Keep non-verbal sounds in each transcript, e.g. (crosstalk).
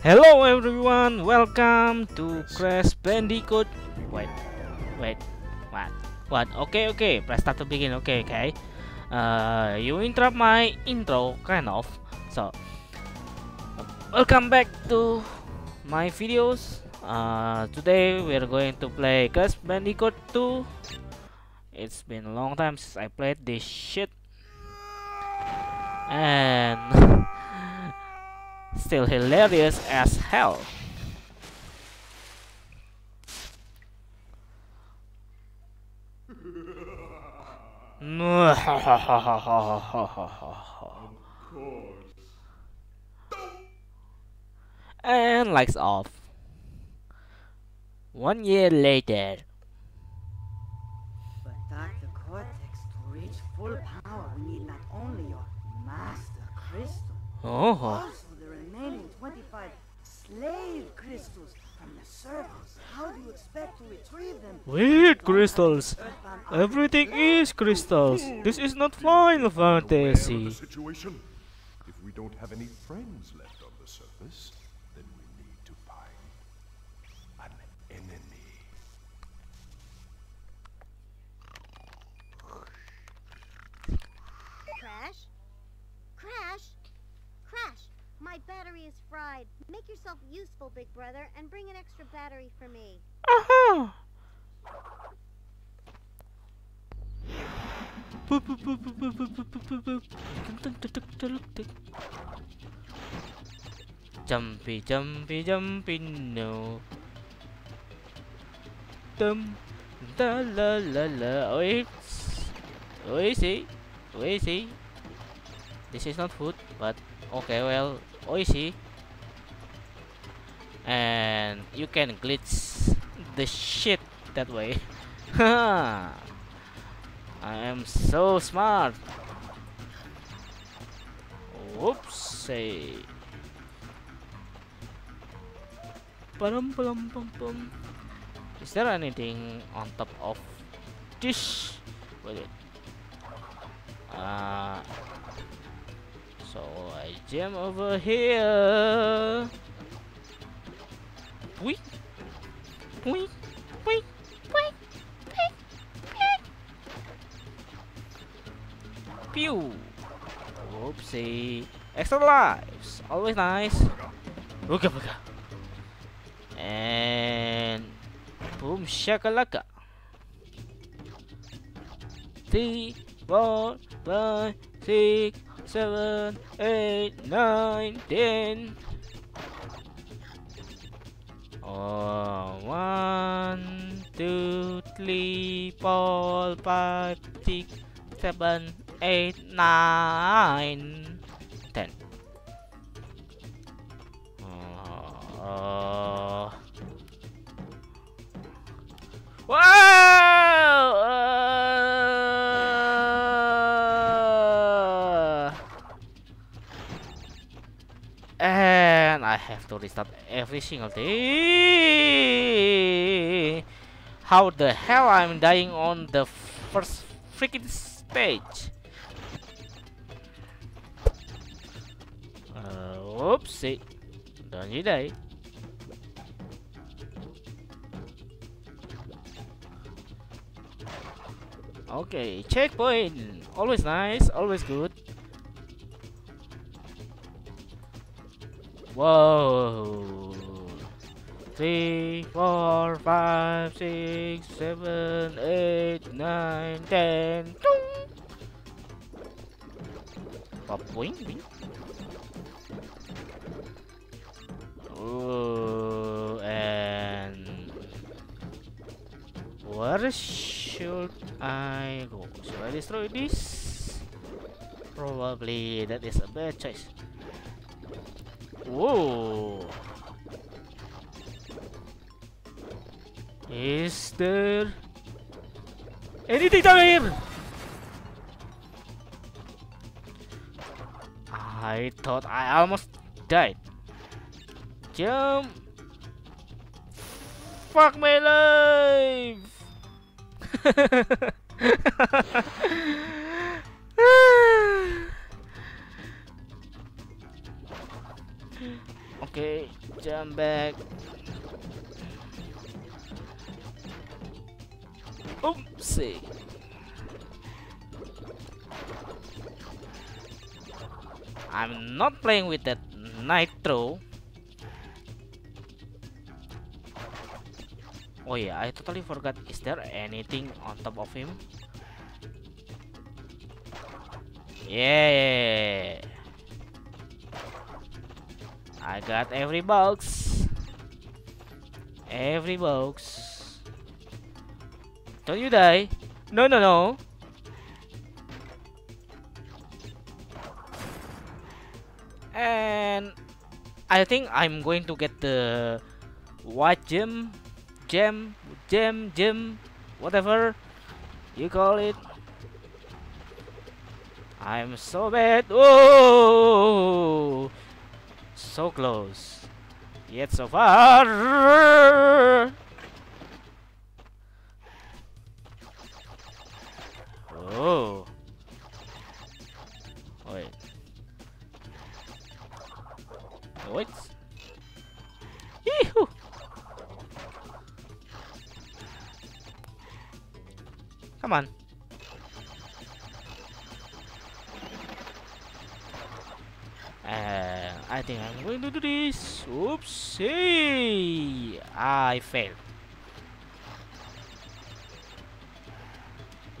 Hello everyone, welcome to Crash Bandicoot. Wait, wait, what? What? Okay, okay. Press start to begin. Okay, okay. Uh, you interrupt my intro, kind of. So, welcome back to my videos. Uh, today we are going to play Crash Bandicoot 2. It's been a long time since I played this shit, and (laughs) still hilarious as hell. (laughs) and lights off. One year later. But Dr. Cortex, to reach full power, we need not only your master crystal, Oh, slave crystals from the servants. How do you expect to retrieve them? weird crystals. Everything is crystals. This is not Final Aware Fantasy. If we don't have any friends left on the surface, then we need to find an enemy. Crash? Crash? Crash! My battery is fried. Make yourself useful, big brother, and bring an extra battery for me. Uh-huh. Aha! Jumpy, jumpy, jumpy, no. Dum, da la la la. Easy, oh, easy. This is not food, but okay, well, oh, easy. And you can glitch the shit that way. (laughs) I am so smart. Pum pum. Is there anything on top of this? Wait, wait. Uh, I over here. Wait, wait, wait, wait, wait, wait. Pew. Whoopsie. Extra lives. Always nice. Booga booga. And boom shakalaka. Three, four, five, six, seven, eight, nine, ten. Oh, one, two, three, four, five, six, seven, eight, nine, ten. Oh. Wow! Uh, and I have to restart every single day. How the hell I'm dying on the first freaking stage? Uh, whoopsie. Don't you die. Okay, checkpoint. Always nice, always good. Whoa. Three, four, five, six, seven, eight, nine, ten. Boing, boing. Ooh, and where should I go? Should I destroy this? Probably that is a bad choice. Whoa! Is there anything down here? I thought I almost died. Jump! Fuck my life! (laughs) okay. Jump back. Oopsie. I'm not playing with that nitro. Oh yeah, I totally forgot. Is there anything on top of him? Yeah. I got every box. Every box. Don't you die. No, no, no. And I think I'm going to get the white gem, gem, gem, gem, whatever you call it. I'm so bad. Oh, so close. Yet so far. Oh. Wait. Wait. Yee-hoo. Come on. Uh, I think I'm going to do this. Oopsie! I failed.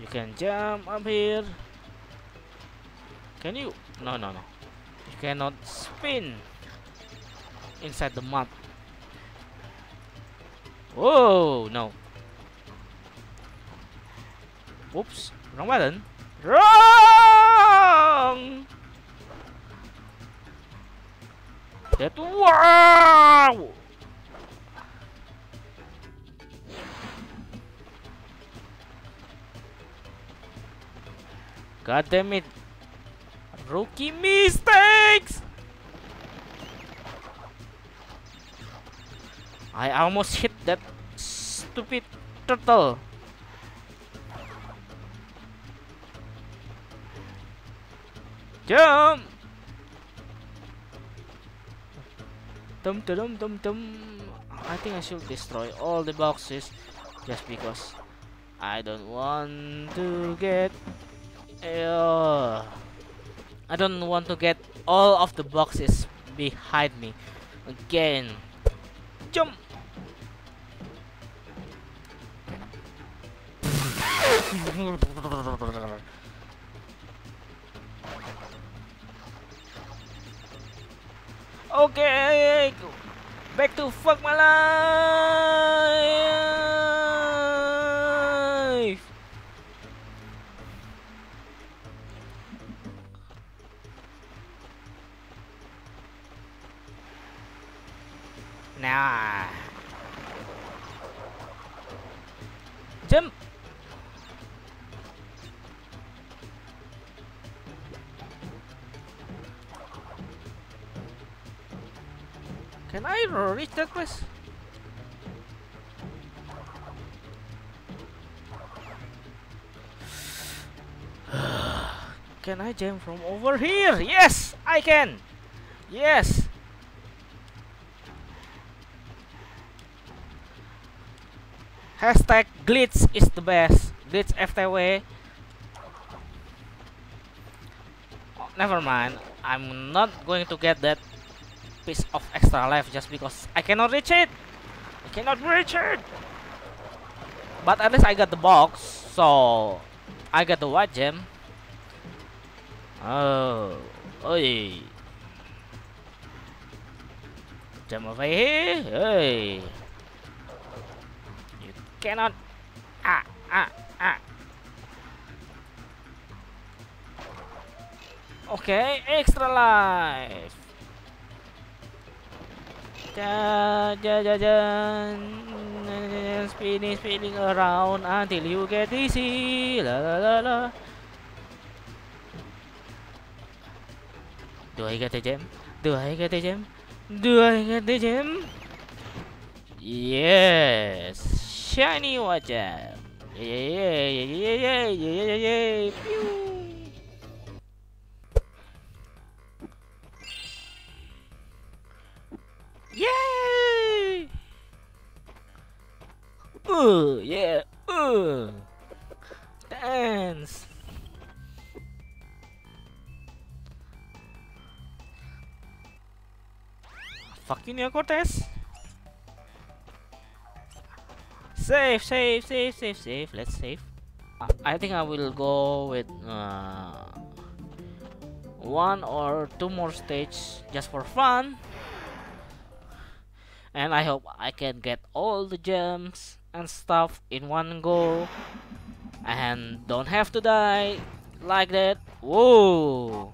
You can jump up here. Can you? No, no, no. You cannot spin inside the mud. Whoa, no. Oops, wrong button. Wrong! That wow! God damn it. Rookie mistakes! I almost hit that stupid turtle. Jump! Dum dum dum dum. I think I should destroy all the boxes just because I don't want to get. Uh, I don't want to get all of the boxes behind me again. Jump! (laughs) Okay, back to fuck my life. Can I reach that place? (sighs) can I jump from over here? Yes, I can. Yes. Hashtag glitch is the best. Glitch FTW. Oh, never mind. I'm not going to get that piece of extra life just because I cannot reach it. I cannot reach it. But at least I got the box, so I got the white gem. Oh, oi. Jump over here. Hey. You cannot. Ah, ah, ah. Okay, extra life. Spinning, spinning around until you get dizzy. La la la la. Do I get the gem? Do I get the gem? Do I get the gem? Yes, shiny white gem. Yeah, yeah, yeah, yeah, yeah, yeah, yeah, yeah, Yay! Uh, yeah, uh. Dance. Fuck you, Neo Cortex. Save, save, save, save, save. Let's save. I- I think I will go with uh, one or two more stages just for fun. And I hope I can get all the gems and stuff in one go. And don't have to die like that. Whoa!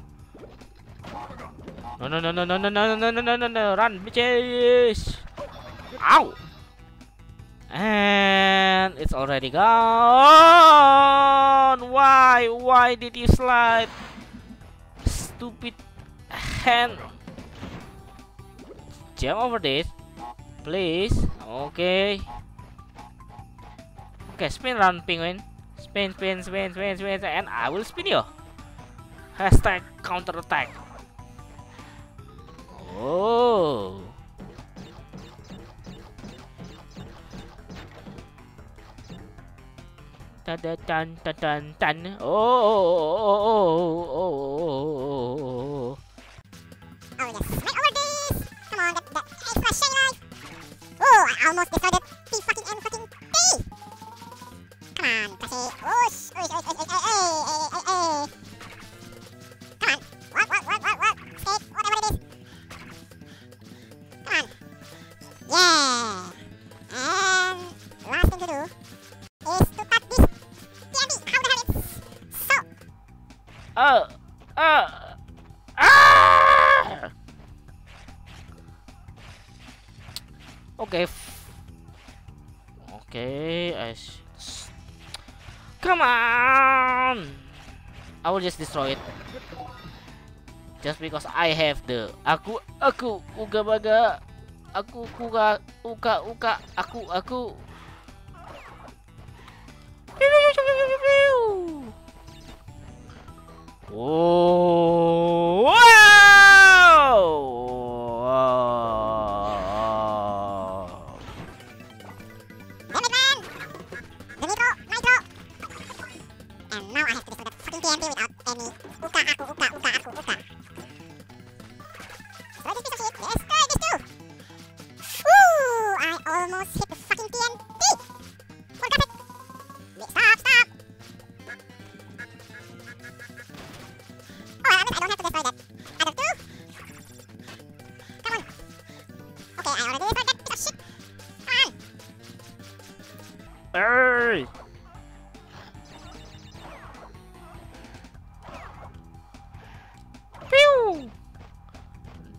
No no no no no no no no no no no no run bitches! Ow! And it's already gone. Why? Why did you slide? Stupid hand. Jump over this, please. Okay. Okay, spin run penguin. Spin, spin, spin, spin, spin, and I will spin you. Hashtag counter attack. Oh. Dun dun dun dun dun dun. Oh, oh, oh, oh, oh, oh, oh. Oh I almost that P fucking N fucking P! Come on, Kasi! Whoosh! Whoosh, whoosh, whoosh, whoosh, hey, hey, hey, hey! Just destroy it. Just because I have the aku aku uga baga aku kuga uka uka aku aku.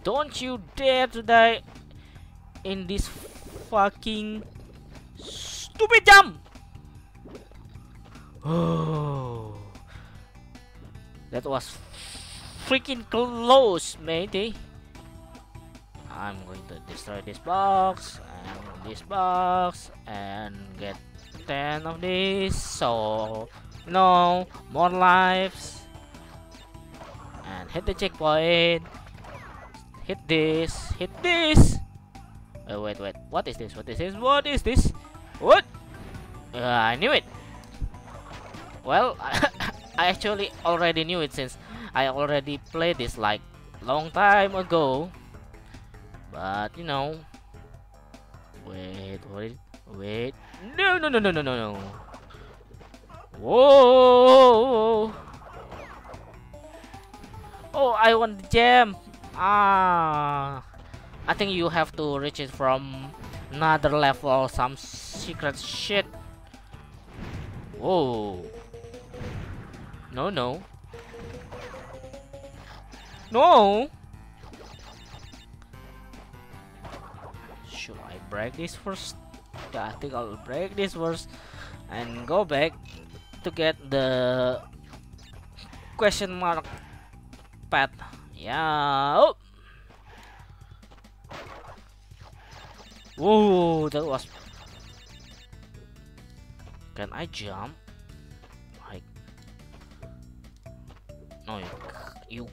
Don't you dare to die in this fucking stupid jump! Oh, (sighs) that was freaking close, matey. I'm going to destroy this box and this box and get 10 of these so no more lives and hit the checkpoint hit this. Hit this. Oh, wait wait. What is this? What is this? What is this? What? Uh, I knew it. Well (laughs) I actually already knew it since I already played this like long time ago. But you know. Wait wait wait. No, no, no, no, no, no, no. Whoa! Oh, I want the gem. Ah, I think you have to reach it from another level, some secret shit. Whoa! No, no. No! Should I break this first? Yeah, I think I'll break this first and go back to get the question mark pad. Yeah. Oh. Whoa, that was... Can I jump? Like... No, you...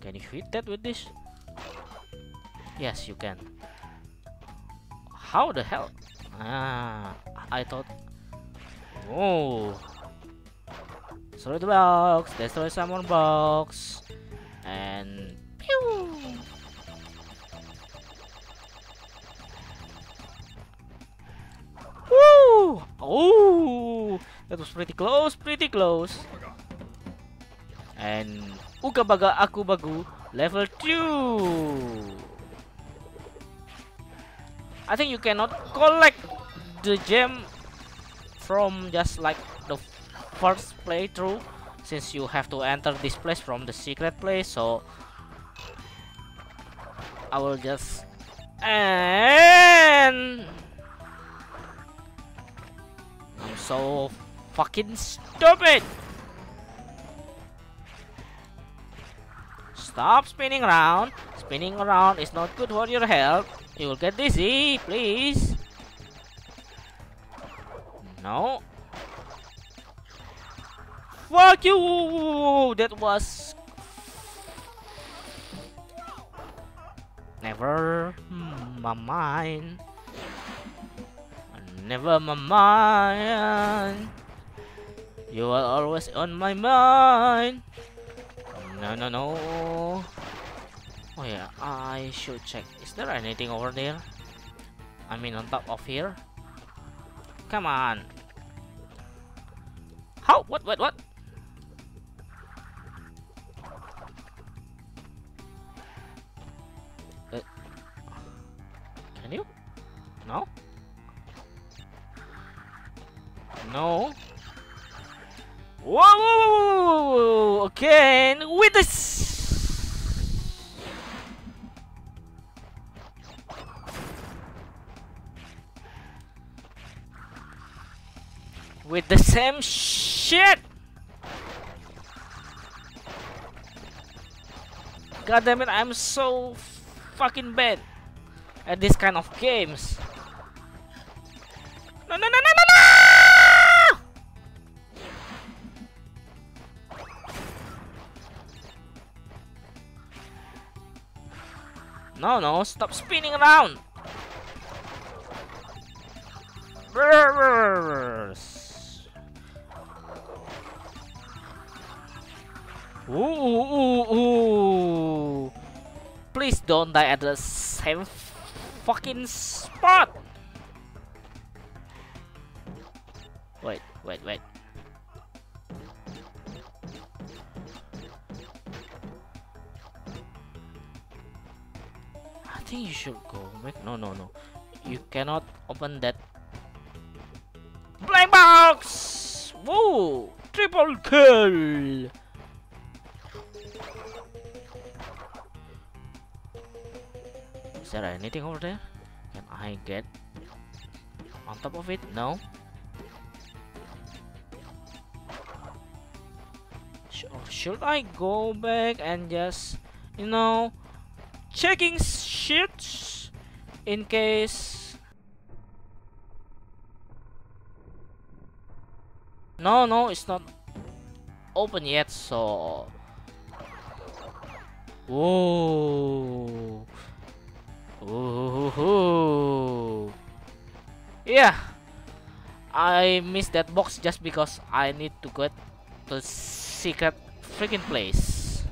Can you hit that with this? Yes, you can. How the hell? Ah... I thought. Oh. Destroy the box. Destroy some more box. And pew. Woo! Oh, that was pretty close, pretty close. Oh and Uga Baga Aku Bagu level 2. I think you cannot collect the gem from just like the first playthrough since you have to enter this place from the secret place so I will just and I'm so fucking stupid Stop spinning around. Spinning around is not good for your health. You will get dizzy, please. No. Fuck you! That was... Never my mind. Never my mind. You are always on my mind. No, no, no. Oh yeah, I should check. Is there anything over there? I mean on top of here? Come on. How? What, what, what? Uh, can you? No? No? Whoa, whoa, whoa, whoa, whoa, Okay, with this. With the same shit. God damn it, I'm so fucking bad at this kind of games. No, no, no, no, no, no! No, no, stop spinning around. Ooh, ooh, ooh. Please don't die at the same fucking spot. Wait, wait, wait. I think you should go back. No, no, no. You cannot open that Blank box! Woo! Triple kill! Is there anything over there? Can I get on top of it? No. Sh oh, should I go back and just, you know, checking shit in case No, no, it's not open yet, so... Whoa! Ooh. Yeah! I missed that box just because I need to get the secret freaking place.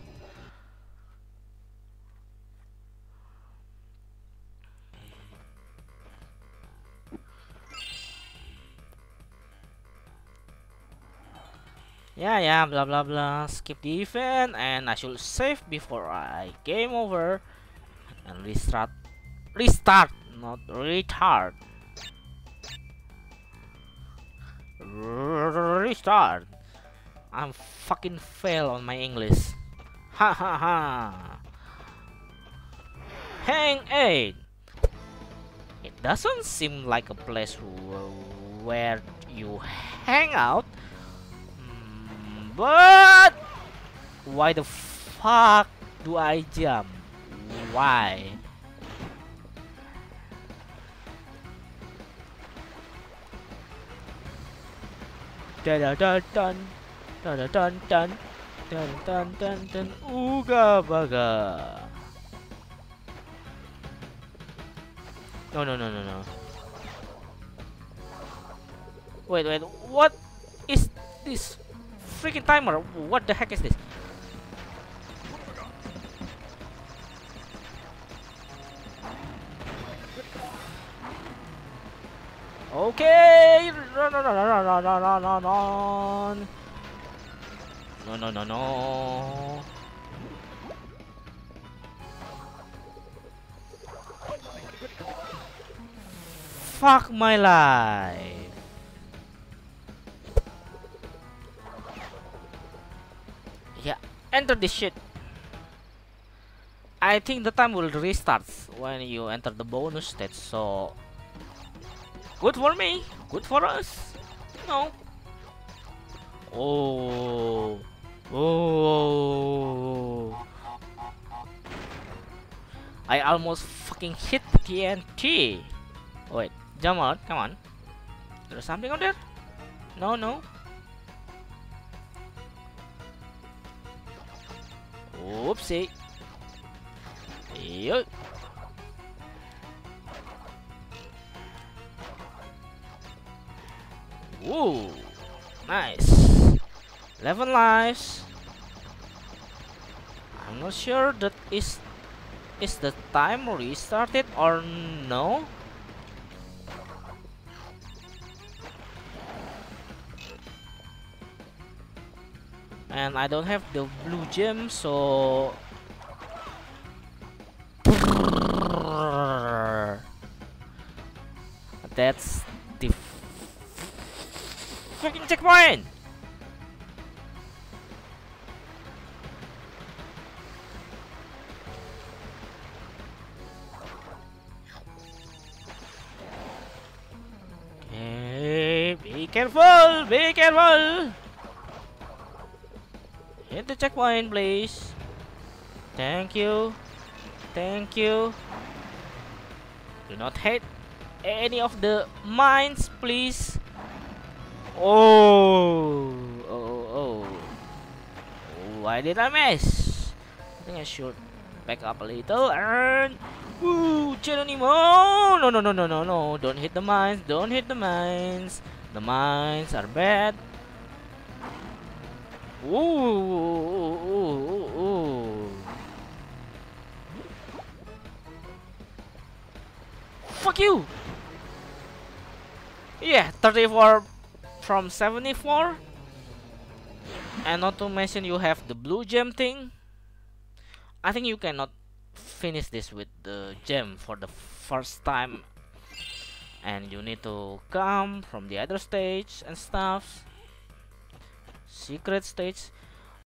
Yeah, yeah, blah blah blah. Skip the event and I should save before I game over and restart. Restart, not retard. Restart. I'm fucking fail on my English. Ha ha ha. Hang 8. It doesn't seem like a place where you hang out. Mm, but why the fuck do I jump? Why? Da da da dun da da dun dun Dun dun dun dun Ooga baga. No no no no no. Wait wait what is this freaking timer? What the heck is this? Okay, No, no, no, no. No no no noon No no no no Fuck my life. Yeah, enter this shit. I think the time will restart when you enter the bonus stage, so Good for me. Good for us. No. Oh. Oh. I almost fucking hit TNT. Oh, wait, jump out. Come on. There's something on there? No, no. Oopsie. Yo. Ooh, nice. 11 lives. I'm not sure that is is the time restarted or no. And I don't have the blue gem, so (laughs) that's freaking checkpoint! Okay, eh, be careful, be careful! Hit the checkpoint, please. Thank you. Thank you. Do not hit any of the mines, please. Oh, oh, oh. Why did I miss? I think I should back up a little and Woo, Geronimo! No, no, no, no, no, no. Don't hit the mines. Don't hit the mines. The mines are bad. Ooh, ooh, ooh, ooh, ooh. Fuck you! Yeah, 34 from 74. And not to mention you have the blue gem thing. I think you cannot finish this with the gem for the first time. And you need to come from the other stage and stuff. Secret stage.